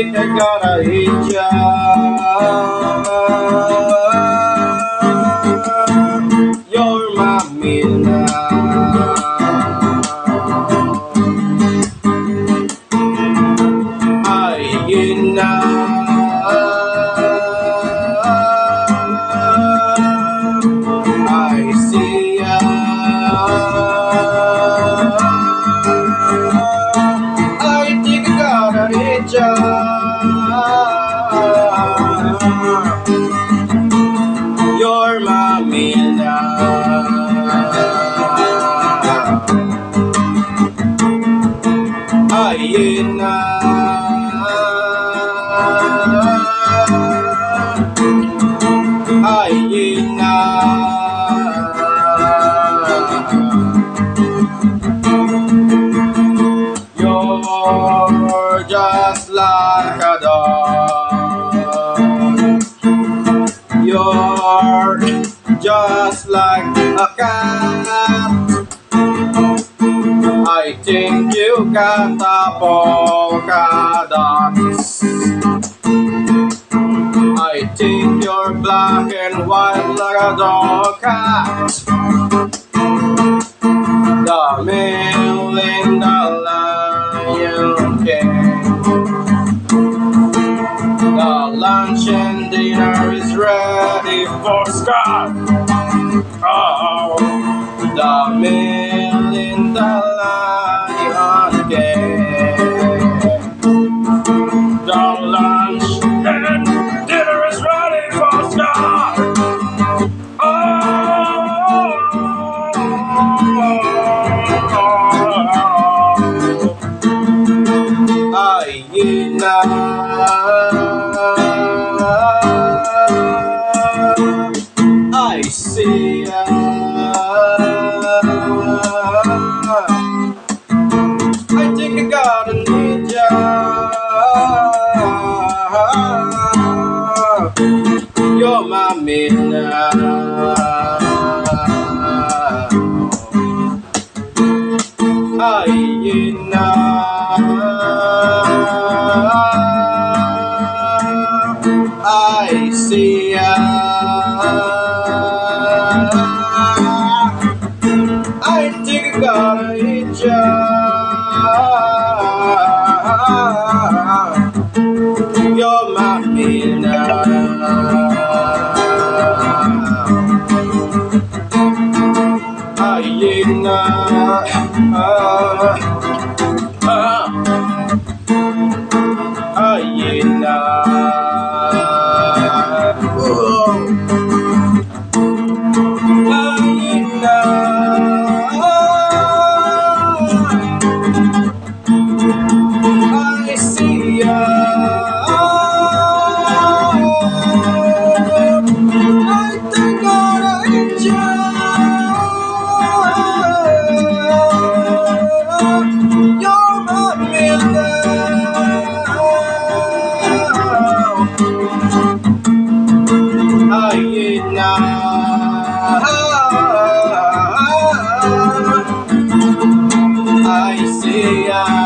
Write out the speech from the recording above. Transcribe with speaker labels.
Speaker 1: I gotta hit ya. You're You're my midnight. Ay, na. Ay, na. You're just like like. I think you got the polka dots. I think you're black and white like a dog cat. The million dollar king. The lunch and dinner is ready for Scott. Oh, the million You're my midnight. Ay, na. I see ya. I think I gotta hit ya. Ay, ah, Ah, ah. Ay, na. I see ya.